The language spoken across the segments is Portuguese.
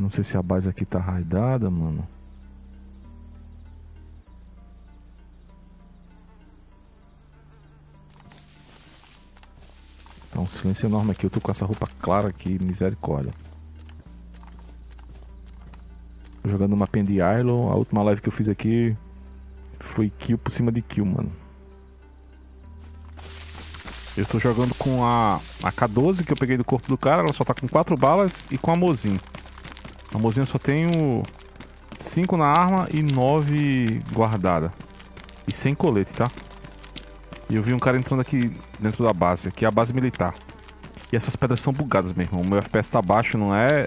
Eu não sei se a base aqui tá raidada, mano. Tá um silêncio enorme aqui. Eu tô com essa roupa clara aqui, misericórdia. Tô jogando uma pen de Irlon. A última live que eu fiz aqui foi kill por cima de kill, mano. Eu tô jogando com a, a K12 que eu peguei do corpo do cara. Ela só tá com 4 balas e com a Mozin. A Mozin eu só tenho 5 na arma e 9 guardada. E sem colete, tá? E eu vi um cara entrando aqui dentro da base, aqui é a base militar. E essas pedras são bugadas mesmo. O meu FPS tá baixo, não é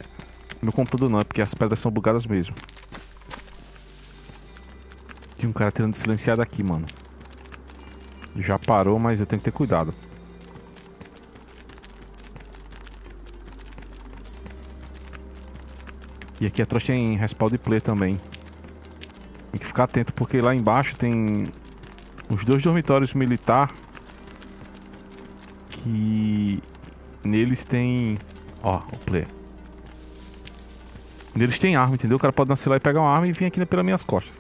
meu computador não, é porque as pedras são bugadas mesmo. Tem um cara tentando silenciar daqui, mano. Já parou, mas eu tenho que ter cuidado. E aqui atrás tem respawn de play também. Tem que ficar atento porque lá embaixo tem os dois dormitórios militar que neles tem, ó, o play. Neles tem arma, entendeu? O cara pode nascer lá e pegar uma arma e vir aqui pelas minhas costas.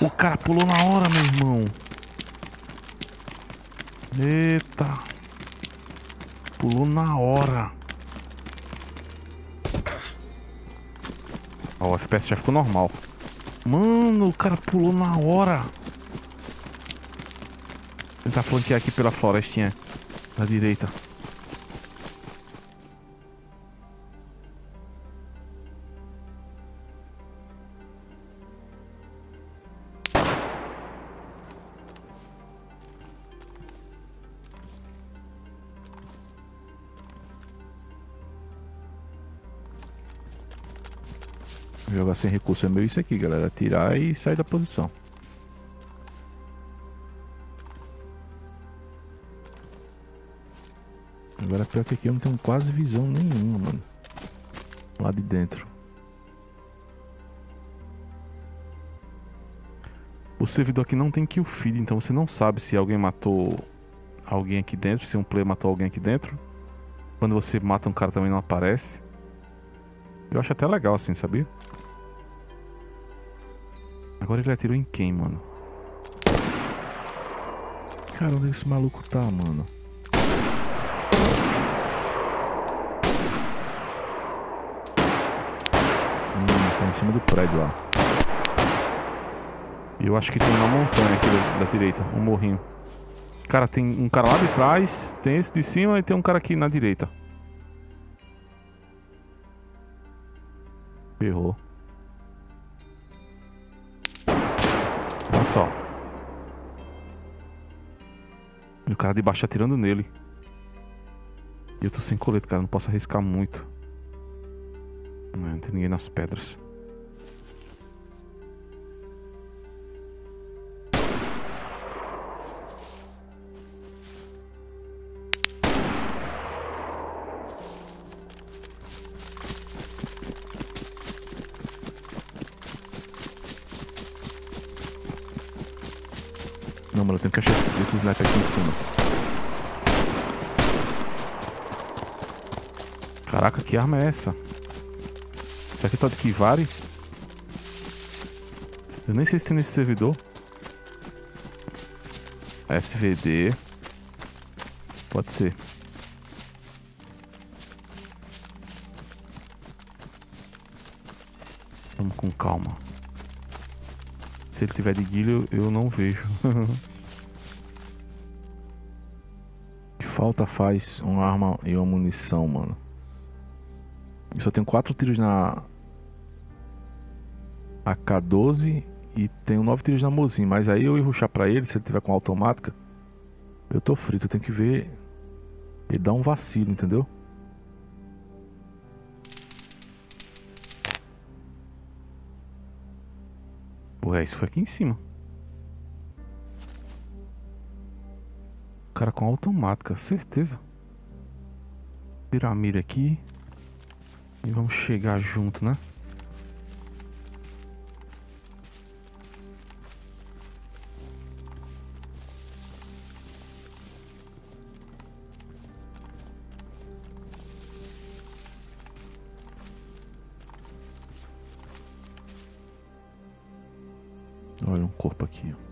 O cara pulou na hora, meu irmão. Eita. Pulou na hora. Ó, o FPS já ficou normal. Mano, o cara pulou na hora. Tentar flanquear aqui pela florestinha da direita. Jogar sem recurso é meio isso aqui, galera. Tirar e sair da posição. Agora pior que aqui eu não tenho quase visão nenhuma, mano. Lá de dentro. O servidor aqui não tem kill feed, então você não sabe se alguém matou alguém aqui dentro, se um player matou alguém aqui dentro. Quando você mata um cara também não aparece. Eu acho até legal assim, sabia? Agora ele atirou em quem, mano? Cara, onde esse maluco tá, mano? Hum, tá em cima do prédio lá. Eu acho que tem uma montanha aqui da, da direita, um morrinho. Cara, tem um cara lá de trás, tem esse de cima e tem um cara aqui na direita. Ferrou. Olha só. E o cara de baixo atirando nele. E eu tô sem colete, cara. Não posso arriscar muito. Não, não tem ninguém nas pedras. Esse, sniper aqui em cima. Caraca, que arma é essa? Será que tá de Kivari? Eu nem sei se tem nesse servidor. SVD. Pode ser. Vamos com calma. Se ele tiver de guilho, eu não vejo. falta faz uma arma e uma munição, mano? Eu só tenho quatro tiros na AK-12 e tenho nove tiros na Mozinho. Mas aí eu ir ruxar pra ele, se ele tiver com automática, eu tô frito. Eu tenho que ver ele dá um vacilo, entendeu? Porra, isso foi aqui em cima. cara com automática, certeza. Tirar mira aqui. E vamos chegar junto, né? Olha um corpo aqui, ó.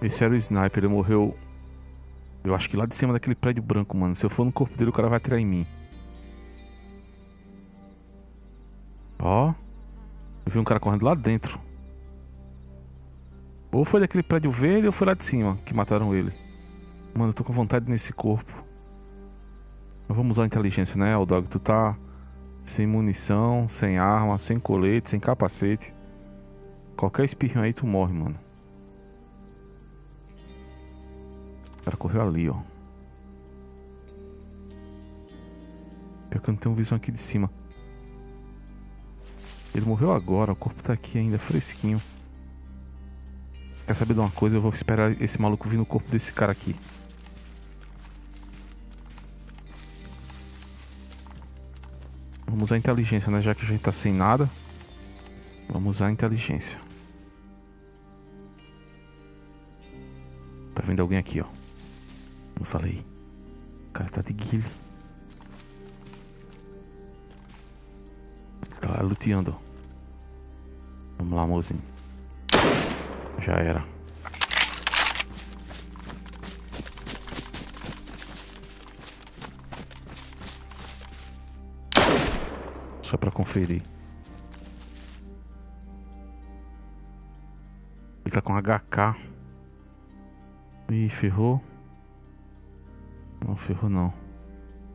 Esse era o sniper, ele morreu. Eu acho que lá de cima daquele prédio branco, mano. Se eu for no corpo dele, o cara vai atirar em mim. Ó. Eu vi um cara correndo lá dentro. Ou foi daquele prédio verde ou foi lá de cima que mataram ele. Mano, eu tô com vontade nesse corpo. Mas vamos usar a inteligência, né, Dog? Tu tá sem munição, sem arma, sem colete, sem capacete. Qualquer espirrão aí tu morre, mano. Cara correu ali, ó. Pior que eu não tenho visão aqui de cima. Ele morreu agora, o corpo tá aqui ainda fresquinho. Quer saber de uma coisa? Eu vou esperar esse maluco vir no corpo desse cara aqui. Vamos usar a inteligência, né? Já que a gente tá sem nada. Vamos usar a inteligência. Tá vendo alguém aqui, ó. Não falei. O cara tá de guile. Tá luteando. Vamos lá, mozinho. Já era. Só pra conferir. Ele tá com HK. Ih, ferrou. Ferrou não.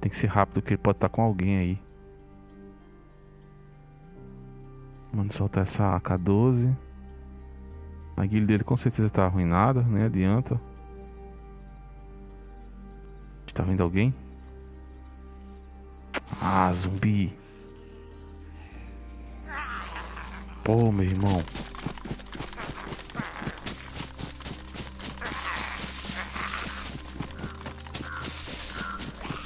Tem que ser rápido, porque ele pode estar tá com alguém aí. Mano, soltar essa AK-12. A guilda dele com certeza tá arruinada, nem adianta. Tá vendo alguém? Ah, zumbi. Pô, meu irmão.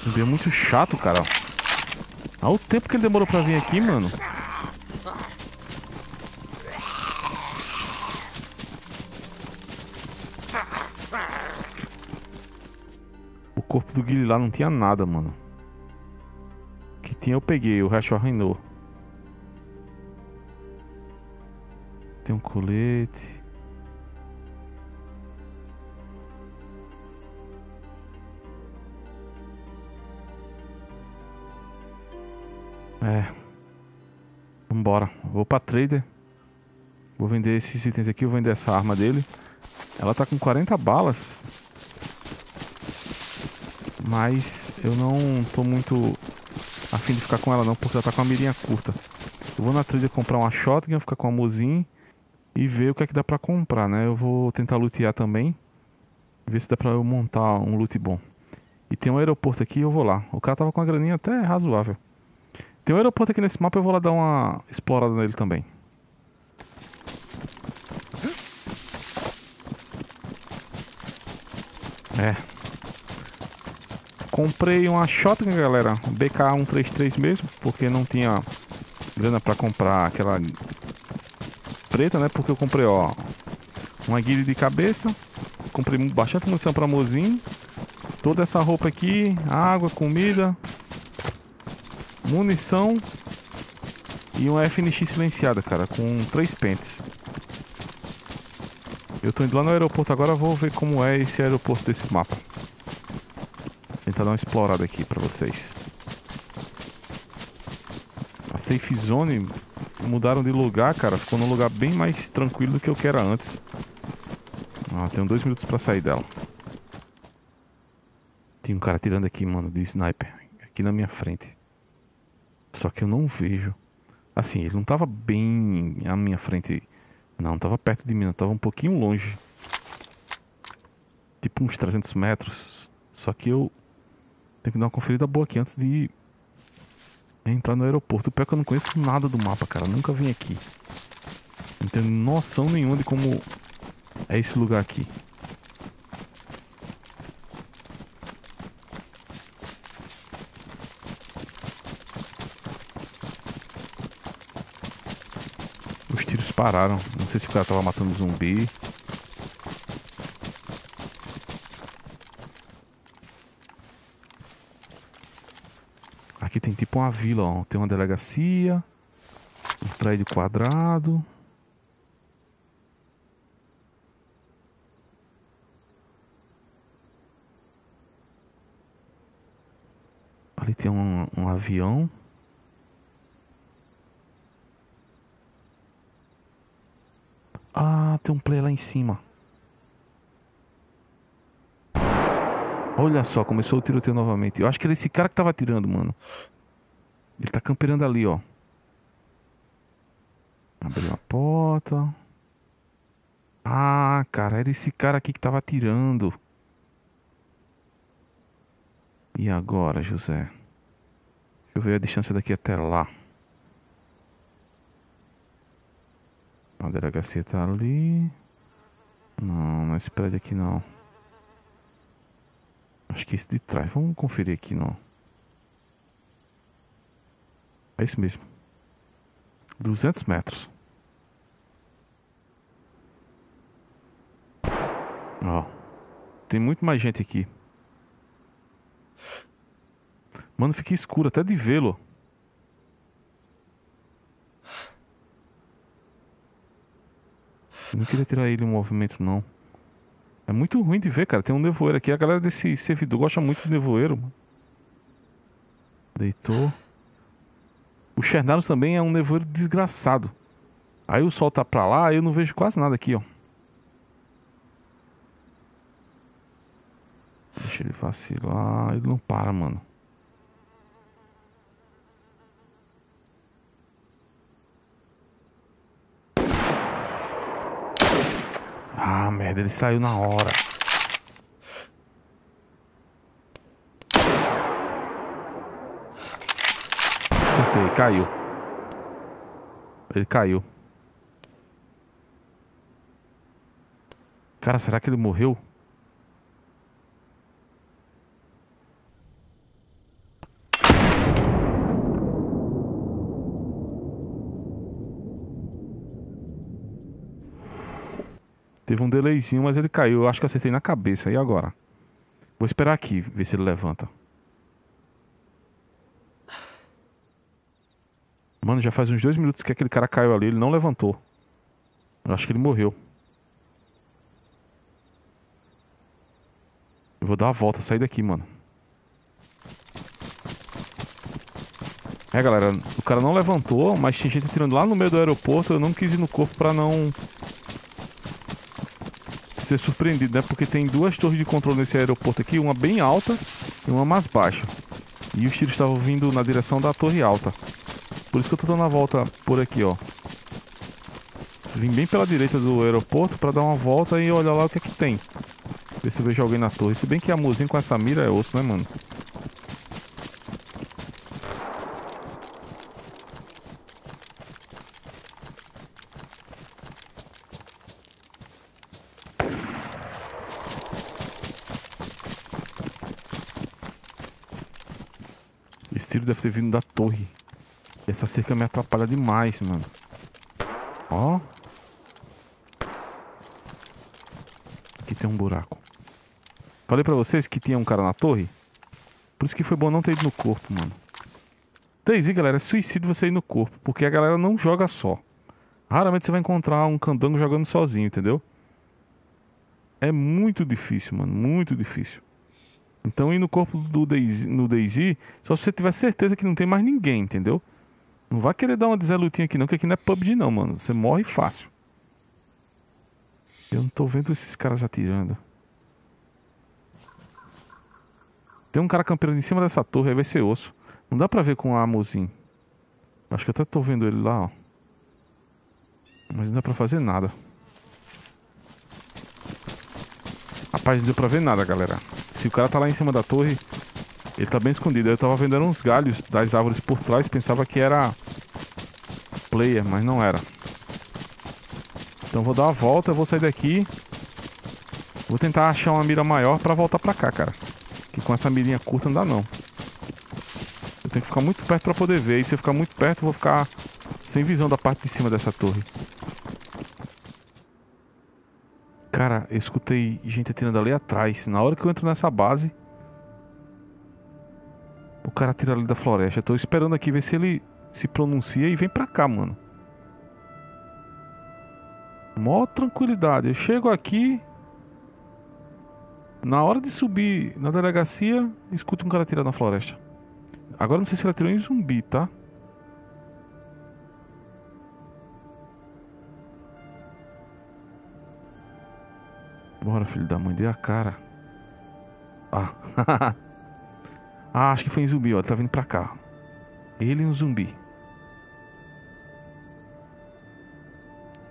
Esse zumbi é muito chato, cara. Olha o tempo que ele demorou pra vir aqui, mano. O corpo do Guilherme lá não tinha nada, mano. O que tinha eu peguei, o resto arruinou. Tem um colete. É. Vambora. Vou pra trader. Vou vender esses itens aqui. Vou vender essa arma dele. Ela tá com 40 balas. Mas eu não tô muito afim de ficar com ela não, porque ela tá com a mirinha curta. Eu vou na trader comprar uma shotgun, ficar com a Mozinho e ver o que é que dá pra comprar, né? Eu vou tentar lutear também. Ver se dá pra eu montar um loot bom. E tem um aeroporto aqui, eu vou lá. O cara tava com a graninha até razoável. Tem um aeroporto aqui nesse mapa, eu vou lá dar uma explorada nele também. É. Comprei uma shotgun, galera. BK133 mesmo, porque não tinha grana pra comprar aquela preta, né? Porque eu comprei, ó, uma guilha de cabeça. Comprei bastante munição pra mozinho. Toda essa roupa aqui, água, comida, munição e uma FNX silenciada, cara, com três pentes. Eu tô indo lá no aeroporto agora, vou ver como é esse aeroporto desse mapa. Tentar dar uma explorada aqui pra vocês. A safe zone mudaram de lugar, cara. Ficou num lugar bem mais tranquilo do que eu que era antes. Ah, tenho dois minutos pra sair dela. Tem um cara tirando aqui, mano, de sniper. Aqui na minha frente. Só que eu não vejo. Assim, ele não tava bem à minha frente. Não, tava perto de mim, não. Tava um pouquinho longe. Tipo uns 300 metros. Só que eu tenho que dar uma conferida boa aqui antes de entrar no aeroporto. Pior que eu não conheço nada do mapa, cara. nunca vim aqui. Não tenho noção nenhuma de como é esse lugar aqui. Os tiros pararam. Não sei se o cara tava matando zumbi. Aqui tem tipo uma vila, ó. Tem uma delegacia, um Prédio quadrado. Ali tem um, um avião. Tem um play lá em cima. Olha só, começou o tiroteio novamente. Eu acho que era esse cara que tava atirando, mano. Ele tá camperando ali, ó. Abriu a porta. Ah, cara, era esse cara aqui que tava atirando. E agora, José? Deixa eu ver a distância daqui até lá. A delegacia tá ali. Não, não é esse prédio aqui não. Acho que é esse de trás. Vamos conferir aqui, não. É isso mesmo. 200 metros. Ó. Tem muito mais gente aqui. Mano, fica escuro até de vê-lo. Não queria tirar ele em movimento, não. É muito ruim de ver, cara. Tem um nevoeiro aqui. A galera desse servidor gosta muito de nevoeiro, mano. Deitou. O Chernados também é um nevoeiro desgraçado. Aí o sol tá pra lá, eu não vejo quase nada aqui, ó. Deixa ele vacilar. Ele não para, mano. Ah, merda, ele saiu na hora. Acertei, caiu. Ele caiu. Cara, será que ele morreu? Teve um delayzinho, mas ele caiu. Eu acho que acertei na cabeça. E agora? Vou esperar aqui, ver se ele levanta. Mano, já faz uns dois minutos que aquele cara caiu ali. Ele não levantou. Eu acho que ele morreu. Eu vou dar a volta, sair daqui, mano. É, galera, o cara não levantou, mas tinha gente tirando lá no meio do aeroporto. Eu não quis ir no corpo pra não ser surpreendido, né? Porque tem duas torres de controle nesse aeroporto aqui, uma bem alta e uma mais baixa. E os tiros estavam vindo na direção da torre alta. Por isso que eu tô dando a volta por aqui, ó. Vim bem pela direita do aeroporto para dar uma volta e olhar lá o que é que tem. Ver se eu vejo alguém na torre. Se bem que a mozinha com essa mira é osso, né, mano? Deve ter vindo da torre. Essa cerca me atrapalha demais, mano. Ó. Aqui tem um buraco. Falei pra vocês que tinha um cara na torre? Por isso que foi bom não ter ido no corpo, mano. Daisy, galera, é suicídio você ir no corpo. Porque a galera não joga só. Raramente você vai encontrar um candango jogando sozinho, entendeu? É muito difícil, mano. Muito difícil. Então ir no corpo do Daisy, no Daisy, só se você tiver certeza que não tem mais ninguém, entendeu? Não vai querer dar uma desalutinha aqui não, que aqui não é PUBG não, mano. Você morre fácil. Eu não tô vendo esses caras atirando. Tem um cara campeando em cima dessa torre, aí vai ser osso. Não dá pra ver com a Amozinho. Acho que eu até tô vendo ele lá, ó. Mas não dá pra fazer nada. Rapaz, não deu pra ver nada, galera. O cara tá lá em cima da torre, ele tá bem escondido. Eu tava vendo uns galhos das árvores por trás, pensava que era player, mas não era. Então vou dar uma volta, vou sair daqui. Vou tentar achar uma mira maior pra voltar pra cá, cara. Que com essa mirinha curta não dá não. Eu tenho que ficar muito perto pra poder ver. E se eu ficar muito perto, eu vou ficar sem visão da parte de cima dessa torre. Cara, eu escutei gente atirando ali atrás. Na hora que eu entro nessa base, o cara atira ali da floresta. Eu tô esperando aqui ver se ele se pronuncia e vem pra cá, mano. Mó tranquilidade. Eu chego aqui. Na hora de subir na delegacia, escuto um cara atirar na floresta. Agora não sei se ele atirou em zumbi, tá? Bora, filho da mãe, dê a cara. Ah. ah, acho que foi em zumbi, ó. Ele tá vindo pra cá. Ele e um zumbi.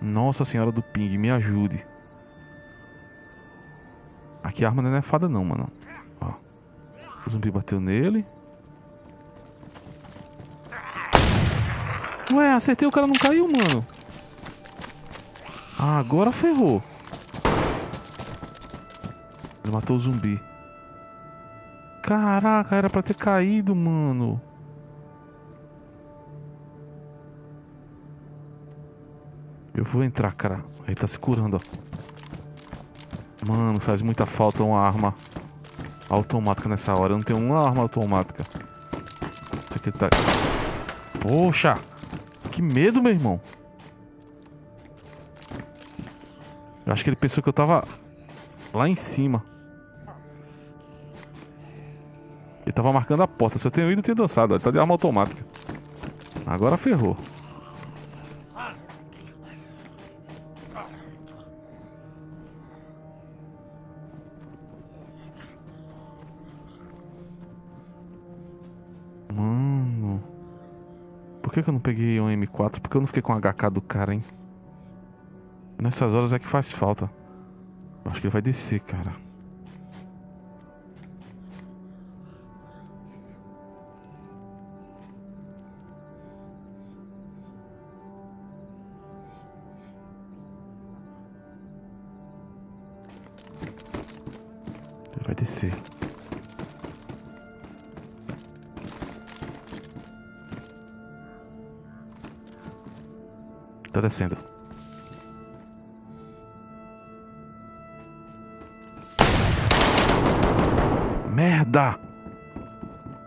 Nossa senhora do ping, me ajude. Aqui a arma não é fada não, mano. Ó. O zumbi bateu nele. Ué, acertei o cara não caiu, mano. Ah, agora ferrou. Ele matou o zumbi. Caraca, era pra ter caído, mano. Eu vou entrar, cara. Ele tá se curando, ó. Mano, faz muita falta uma arma automática nessa hora. Eu não tenho uma arma automática. Isso aqui tá... Poxa! Que medo, meu irmão. Eu acho que ele pensou que eu tava lá em cima. Ele tava marcando a porta. Se eu tenho ido, eu tenho dançado. Ele tá de arma automática. Agora ferrou. que, que eu não peguei um M4? Porque eu não fiquei com o HK do cara, hein? Nessas horas é que faz falta. Acho que ele vai descer, cara. Descer. Tá descendo. Merda!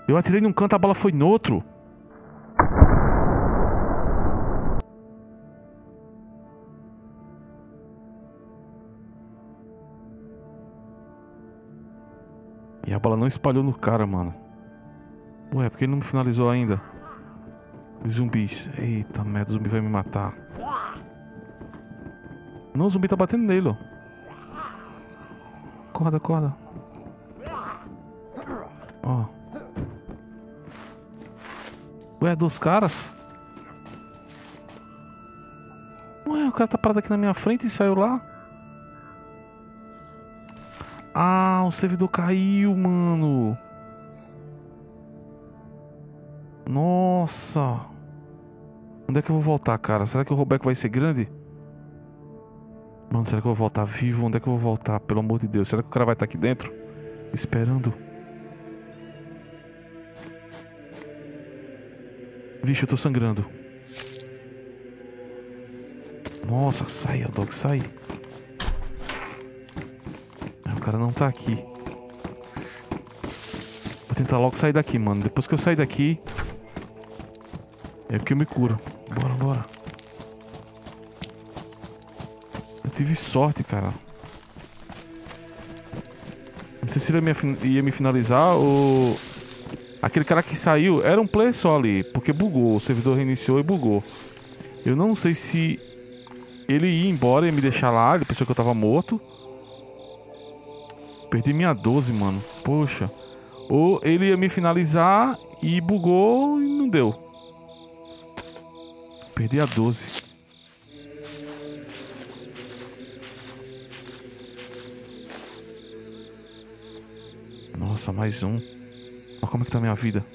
Eu atirei num canto, a bala foi no outro. E a bala não espalhou no cara, mano. Ué, por que ele não me finalizou ainda? Os zumbis. Eita merda, o zumbi vai me matar. Não, o zumbi tá batendo nele, ó. Corda, corda. Ó. Ué, dos caras? Ué, o cara tá parado aqui na minha frente e saiu lá? O servidor caiu, mano. Nossa. Onde é que eu vou voltar, cara? Será que o Robeco vai ser grande? Mano, será que eu vou voltar vivo? Onde é que eu vou voltar? Pelo amor de Deus. Será que o cara vai estar aqui dentro? Esperando. Vixe, eu tô sangrando. Nossa, sai, dog, sai. Cara não tá aqui. Vou tentar logo sair daqui, mano. Depois que eu sair daqui... É que eu me curo. Bora, bora. tive sorte, cara. Não sei se ele ia me finalizar ou... Aquele cara que saiu era um player só ali, porque bugou. O servidor reiniciou e bugou. Eu não sei se ele ia embora e me deixar lá. Ele pensou que eu tava morto. Perdi minha 12, mano. Poxa. Ou ele ia me finalizar e bugou e não deu. Perdi a 12. Nossa, mais um. Olha como é que tá a minha vida.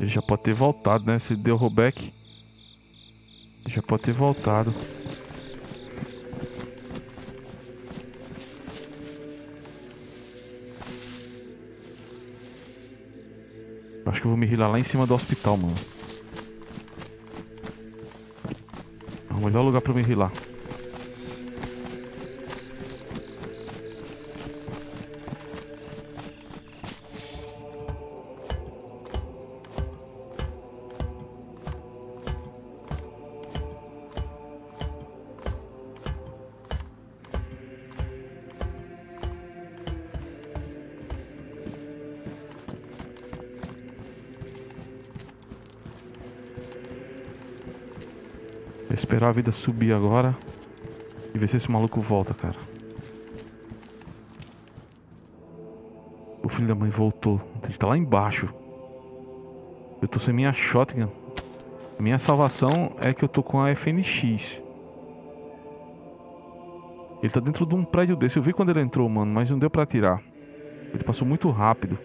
Ele já pode ter voltado, né? Se deu rollback. Já pode ter voltado. Acho que eu vou me rilar lá em cima do hospital, mano. É o melhor lugar pra me rilar. Esperar a vida subir agora. E ver se esse maluco volta, cara. O filho da mãe voltou. Ele tá lá embaixo. Eu tô sem minha shotgun. Minha salvação é que eu tô com a FNX. Ele tá dentro de um prédio desse. Eu vi quando ele entrou, mano, mas não deu pra atirar. Ele passou muito rápido.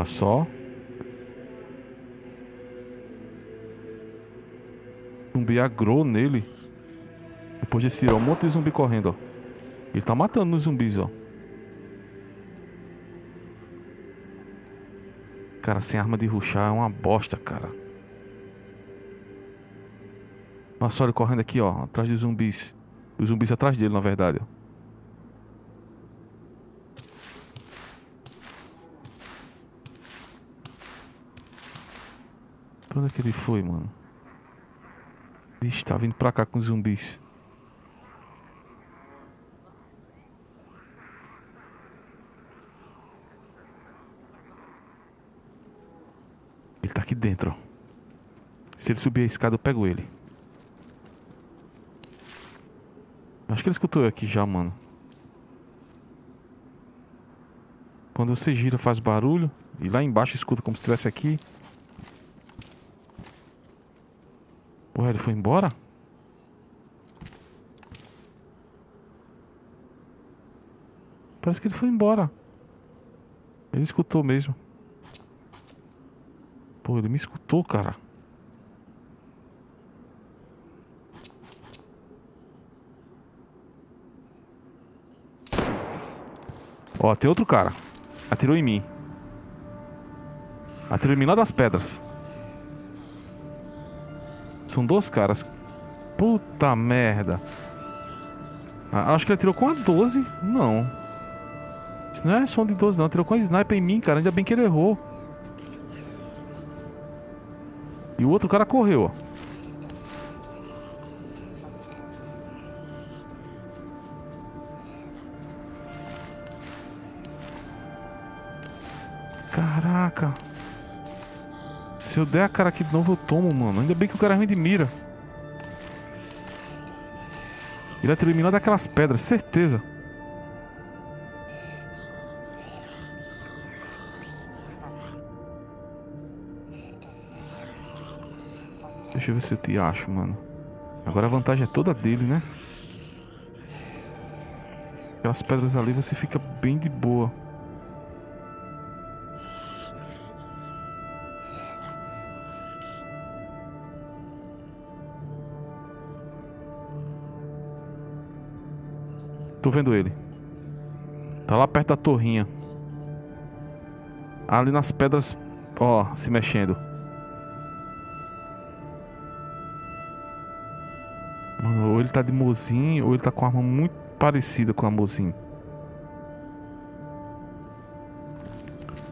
Olha só. Zumbi agrou nele. Depois de tirar um monte de zumbi correndo, ó. Ele tá matando os zumbis, ó. Cara, sem arma de ruxar é uma bosta, cara. Nossa, olha ele correndo aqui, ó. Atrás de zumbis. Os zumbis atrás dele, na verdade, ó. Onde é que ele foi, mano? Vixe, tá vindo pra cá com zumbis. Ele tá aqui dentro. Se ele subir a escada, eu pego ele. Acho que ele escutou aqui já, mano. Quando você gira faz barulho. E lá embaixo escuta como se estivesse aqui. Ué, ele foi embora? Parece que ele foi embora. Ele escutou mesmo. Pô, ele me escutou, cara. Ó, tem outro cara. Atirou em mim. Atirou em mim lá das pedras. São dois caras. Puta merda. Ah, acho que ele atirou com a 12. Não. Isso não é som de 12, não. Atirou com a sniper em mim, cara. Ainda bem que ele errou. E o outro cara correu, ó. Eu der a cara aqui de novo, eu tomo, mano. Ainda bem que o cara ruim de mira. Ele atirou em mim lá daquelas pedras, certeza. Deixa eu ver se eu te acho, mano. Agora a vantagem é toda dele, né? Aquelas pedras ali você fica bem de boa. Tô vendo ele. Tá lá perto da torrinha. Ali nas pedras, ó, se mexendo. Mano, ou ele tá de mozinho, ou ele tá com arma muito parecida com a mozinho.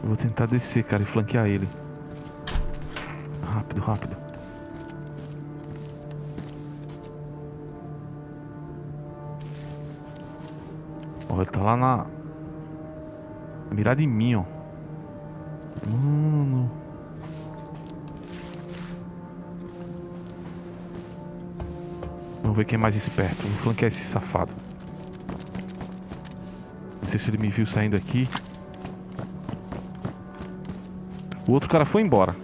Vou tentar descer, cara, e flanquear ele. Rápido, rápido. Ele tá lá na... Mirada em mim, ó. Mano... Vamos ver quem é mais esperto. Vou flanquear esse safado. Não sei se ele me viu saindo aqui. O outro cara foi embora.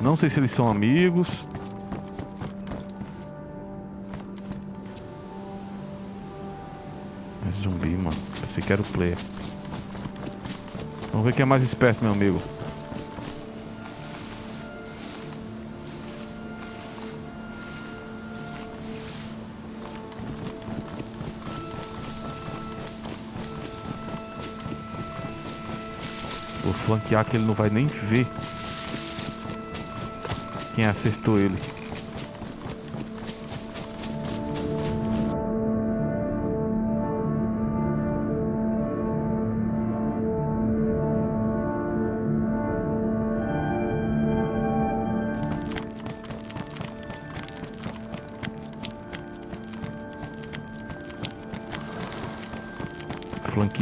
Não sei se eles são amigos. Mano. Pensei que era o player. Vamos ver quem é mais esperto, meu amigo. Vou flanquear que ele não vai nem ver quem acertou ele.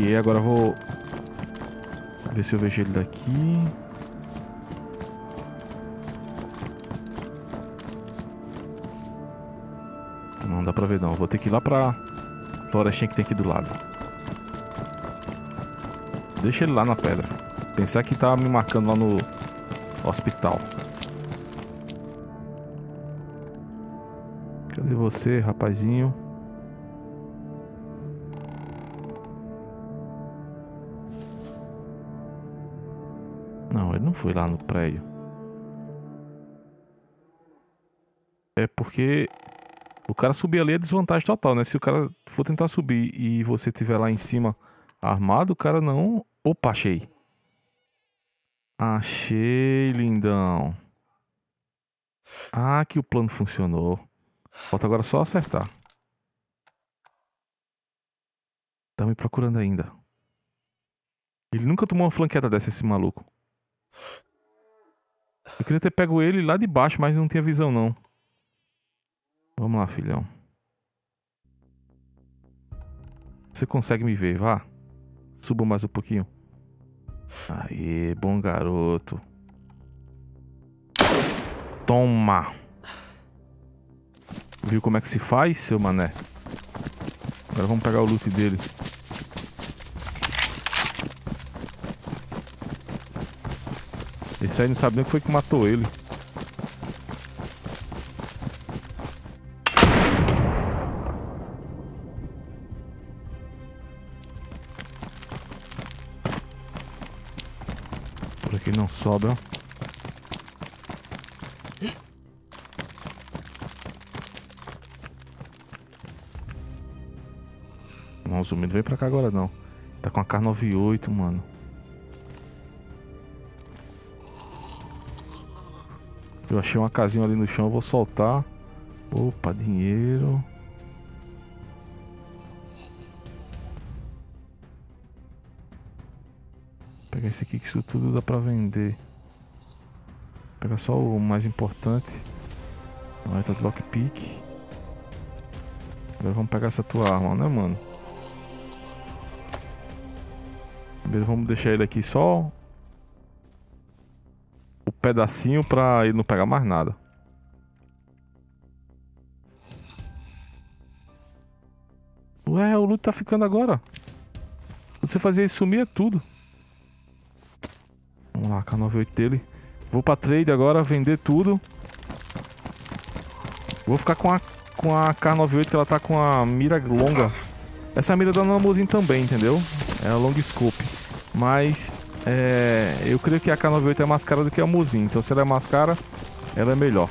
Flanqueei, agora vou ver se eu vejo ele daqui. Não dá pra ver não, vou ter que ir lá pra florestinha que tem aqui do lado. Deixa ele lá na pedra. Pensar que tá me marcando lá no hospital. Cadê você, rapazinho? Foi lá no prédio. É porque o cara subir ali é desvantagem total, né? Se o cara for tentar subir e você estiver lá em cima armado, o cara não. Opa, achei. Achei, lindão. Ah, que o plano funcionou. Falta agora só acertar. Tá me procurando ainda. Ele nunca tomou uma flanqueada dessa, esse maluco. Eu queria ter pego ele lá de baixo, mas não tinha visão não. Vamos lá, filhão. Você consegue me ver, vá. Suba mais um pouquinho. Aê, bom garoto. Toma. Viu como é que se faz, seu mané? Agora vamos pegar o loot dele. Esse aí não sabe nem o que foi que matou ele. Por aqui não sobra. Não, o zumbi não vem pra cá agora não. Tá com a K98, mano. Eu achei uma casinha ali no chão, eu vou soltar. Opa, dinheiro. Vou pegar esse aqui que isso tudo dá pra vender. Vou pegar só o mais importante. Aí tá lockpick. Agora vamos pegar essa tua arma, né, mano? Primeiro vamos deixar ele aqui só pedacinho pra ele não pegar mais nada. Ué, o loot tá ficando agora. Você fazia isso sumir é tudo. Vamos lá, K98 dele. Vou pra trade agora, vender tudo. Vou ficar com a, com a K98 que ela tá com a mira longa. Essa mira da Namozinho também, entendeu? É a long scope. Mas é, eu creio que a K98 é mais cara do que a Muzin, então se ela é mais cara, ela é melhor.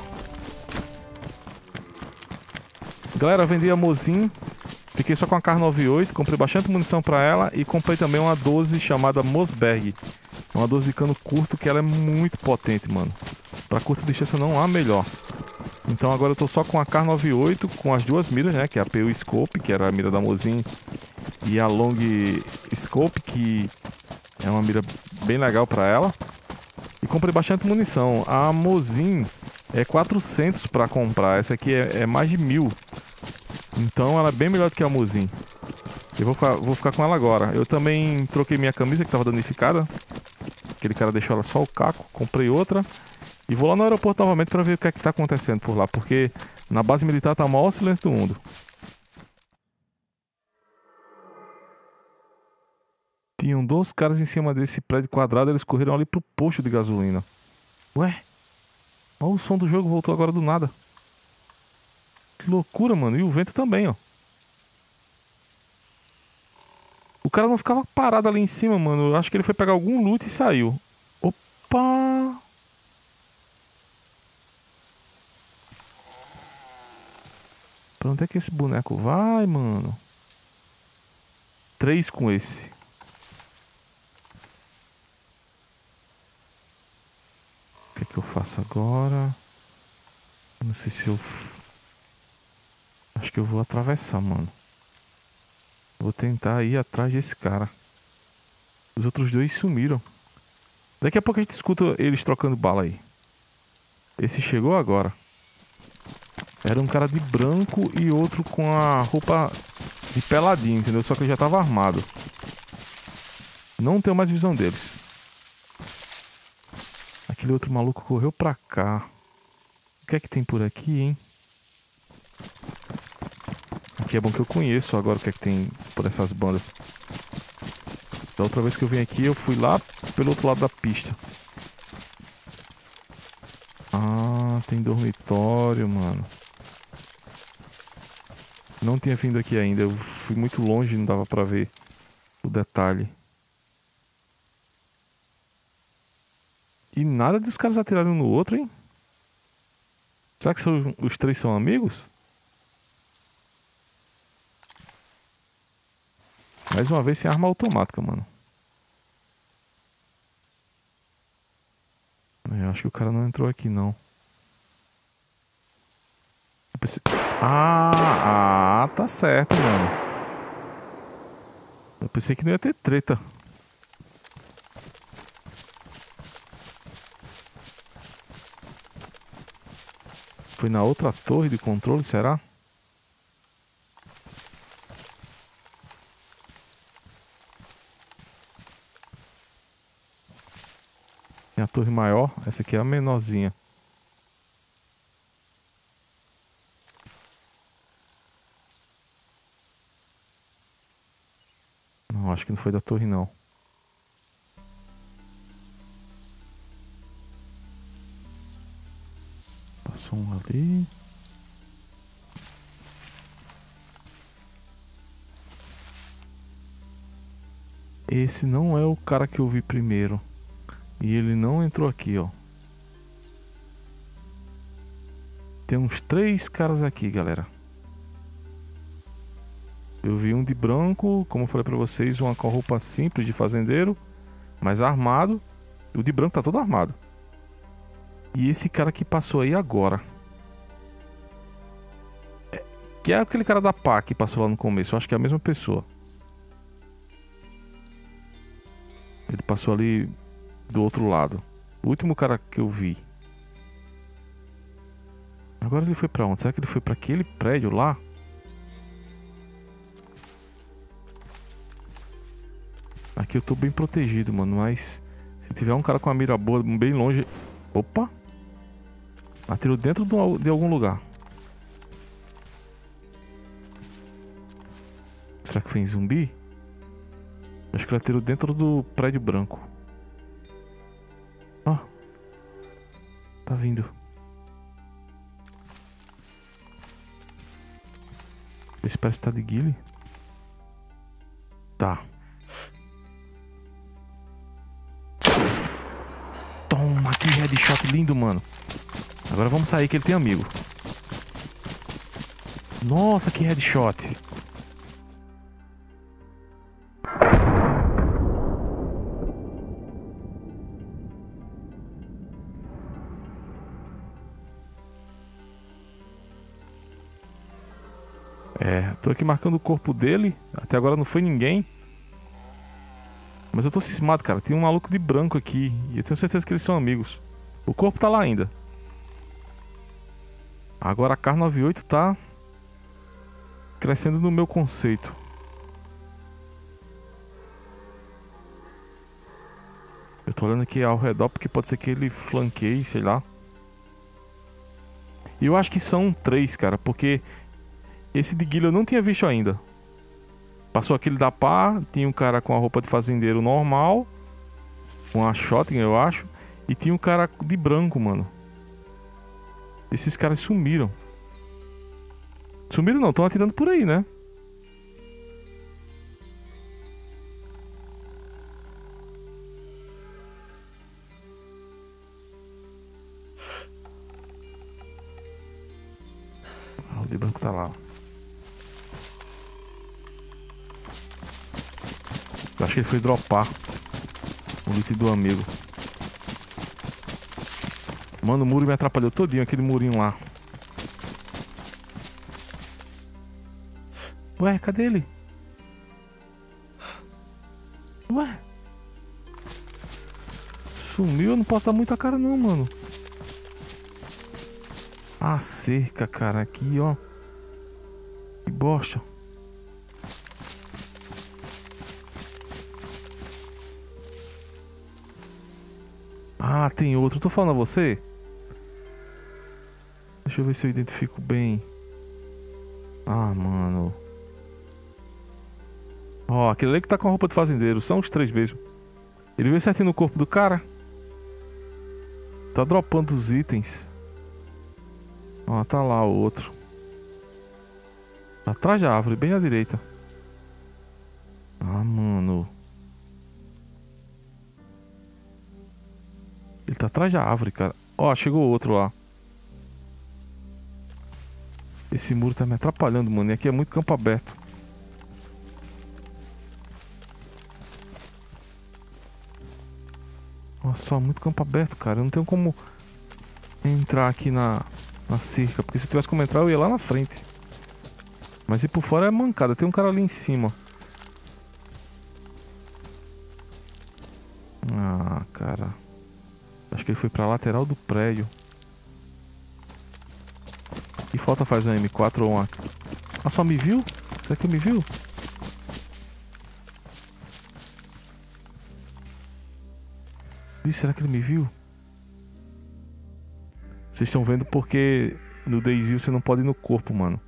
Galera, vendi a Mozin, fiquei só com a K98, comprei bastante munição para ela e comprei também uma 12 chamada Mosberg. Uma 12 de cano curto que ela é muito potente, mano. Para curta distância não há melhor. Então agora eu tô só com a K98 com as duas miras, né, que é a PU Scope, que era a mira da Mozin, e a Long Scope, que é uma mira bem legal para ela. E comprei bastante munição. A Mozin é 400 para comprar. Essa aqui é, é, mais de mil. Então ela é bem melhor do que a Mozin. Eu vou, vou ficar com ela agora. Eu também troquei minha camisa que estava danificada. Aquele cara deixou ela só o caco. Comprei outra. E vou lá no aeroporto novamente para ver o que é que tá acontecendo por lá. Porque na base militar tá o maior silêncio do mundo. Tinham dois caras em cima desse prédio quadrado, eles correram ali pro posto de gasolina. Ué? Olha o som do jogo voltou agora do nada. Que loucura, mano. E o vento também, ó. O cara não ficava parado ali em cima, mano. Eu acho que ele foi pegar algum loot e saiu. Opa! Pra onde é que esse boneco vai, mano? Três com esse. Que eu faço agora? Não sei se eu. Acho que eu vou atravessar, mano. Vou tentar ir atrás desse cara. Os outros dois sumiram. Daqui a pouco a gente escuta eles trocando bala aí. Esse chegou agora. Era um cara de branco e outro com a roupa de peladinho, entendeu? Só que ele já tava armado. Não tenho mais visão deles. Aquele outro maluco correu pra cá. O que é que tem por aqui, hein? Aqui é bom que eu conheço agora o que é que tem por essas bandas. Da outra vez que eu vim aqui, eu fui lá pelo outro lado da pista. Ah, tem dormitório, mano. Não tinha vindo aqui ainda. Eu fui muito longe, não dava pra ver o detalhe. E nada dos caras atirarem um no outro, hein? Será que são, os três são amigos? Mais uma vez sem arma automática, mano. Eu acho que o cara não entrou aqui, não. Pensei... Ah, ah, tá certo, mano. Eu pensei que não ia ter treta. Foi na outra torre de controle, será? Tem a torre maior, essa aqui é a menorzinha. Não, acho que não foi da torre não. Esse não é o cara que eu vi primeiro. E ele não entrou aqui, ó. Tem uns três caras aqui, galera. Eu vi um de branco, como eu falei pra vocês, uma com roupa simples de fazendeiro, mas armado. O de branco tá todo armado. E esse cara que passou aí agora. Que é aquele cara da pá que passou lá no começo. Eu acho que é a mesma pessoa. Ele passou ali do outro lado. O último cara que eu vi. Agora ele foi para onde? Será que ele foi para aquele prédio lá? Aqui eu tô bem protegido, mano, mas se tiver um cara com a mira boa bem longe, opa. Atirou dentro de algum lugar. Será que foi em zumbi? Acho que ele atirou dentro do prédio branco. Ó. Oh. Tá vindo. Esse parece que tá de guile. Tá. Toma, que headshot lindo, mano. Agora vamos sair que ele tem amigo. Nossa, que headshot. É, tô aqui marcando o corpo dele. Até agora não foi ninguém. Mas eu tô cismado, cara. Tem um maluco de branco aqui. E eu tenho certeza que eles são amigos. O corpo tá lá ainda. Agora a Car 98 tá crescendo no meu conceito. Eu tô olhando aqui ao redor porque pode ser que ele flanqueie, sei lá. E eu acho que são três, cara, porque esse de Guilherme eu não tinha visto ainda. Passou aquele da pá, tinha um cara com a roupa de fazendeiro normal, com a eu acho, e tinha um cara de branco, mano. Esses caras sumiram. Sumiram não, estão atirando por aí, né? Ah, o de branco tá lá. Eu que ele foi dropar o loot do amigo. Mano, o muro me atrapalhou todinho, aquele murinho lá. Ué, cadê ele? Ué? Sumiu, eu não posso dar muita cara não, mano. A cerca, cara, aqui, ó. Que bosta. Ah, tem outro. Tô falando a você? Deixa eu ver se eu identifico bem. Ah, mano. Ó, aquele ali que tá com a roupa de fazendeiro. São os três mesmo. Ele veio certinho no corpo do cara. Tá dropando os itens. Ó, tá lá o outro. Atrás da árvore, bem à direita. Ele tá atrás da árvore, cara. Ó, chegou outro lá. Esse muro tá me atrapalhando, mano. E aqui é muito campo aberto. Olha só, muito campo aberto, cara. Eu não tenho como entrar aqui na, na cerca. Porque se eu tivesse como entrar, eu ia lá na frente. Mas ir por fora é mancada. Tem um cara ali em cima. Foi pra lateral do prédio. Que falta faz um M4 ou uma... Ah, só me viu? Será que me viu? Ih, será que ele me viu? Vocês estão vendo porque no Daisy você não pode ir no corpo, mano.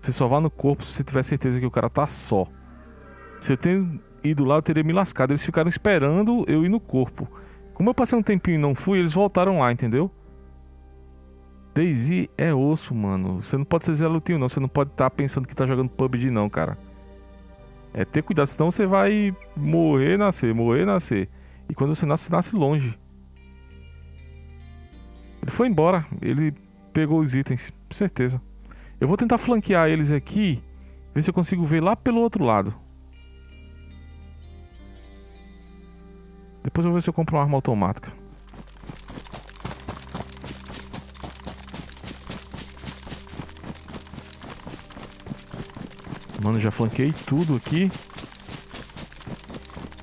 Você só vai no corpo se você tiver certeza que o cara tá só. Se eu tenho ido lá, eu teria me lascado. Eles ficaram esperando eu ir no corpo. Como eu passei um tempinho e não fui, eles voltaram lá, entendeu? Daisy é osso, mano. Você não pode ser Zé Lutinho, não. Você não pode estar tá pensando que tá jogando PUBG, não, cara. É ter cuidado, senão você vai morrer, nascer, morrer, nascer. E quando você nasce, você nasce longe. Ele foi embora. Ele pegou os itens, certeza. Eu vou tentar flanquear eles aqui. Ver se eu consigo ver lá pelo outro lado. Depois eu vou ver se eu compro uma arma automática. Mano, já flanquei tudo aqui.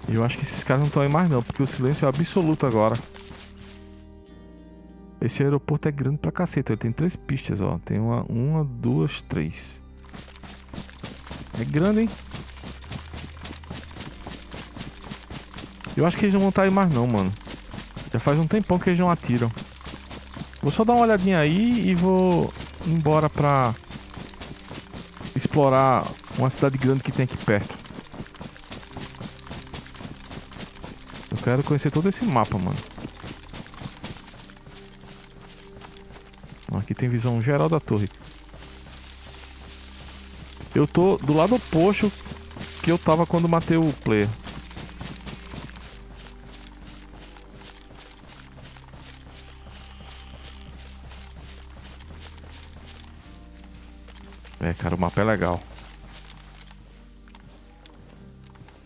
E eu acho que esses caras não estão aí mais não, porque o silêncio é absoluto agora. Esse aeroporto é grande pra caceta. Ele tem três pistas, ó. Tem uma, uma, duas, três. É grande, hein? Eu acho que eles não vão estar aí mais não, mano. Já faz um tempão que eles não atiram. Vou só dar uma olhadinha aí e vou embora pra explorar uma cidade grande que tem aqui perto. Eu quero conhecer todo esse mapa, mano. Aqui tem visão geral da torre. Eu tô do lado oposto que eu tava quando matei o player. É, cara, o mapa é legal.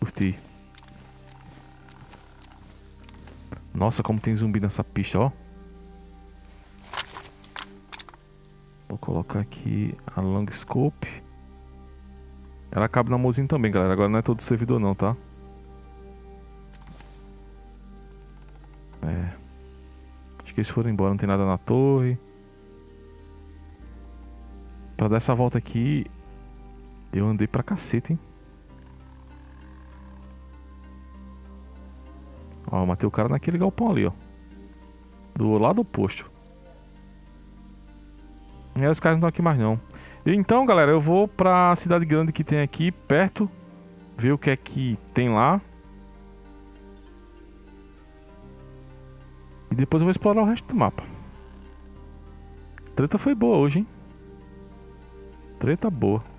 Curti. Nossa, como tem zumbi nessa pista, ó. Vou colocar aqui a long scope. Ela cabe na mozinha também, galera. Agora não é todo servidor não, tá? É. Acho que eles foram embora, não tem nada na torre. Pra dar essa volta aqui, eu andei pra cacete, hein? Ó, matei o cara naquele galpão ali, ó. Do lado oposto. E os caras não estão aqui mais não. Então, galera, eu vou pra cidade grande que tem aqui perto. Ver o que é que tem lá. E depois eu vou explorar o resto do mapa. A treta foi boa hoje, hein? Treta boa.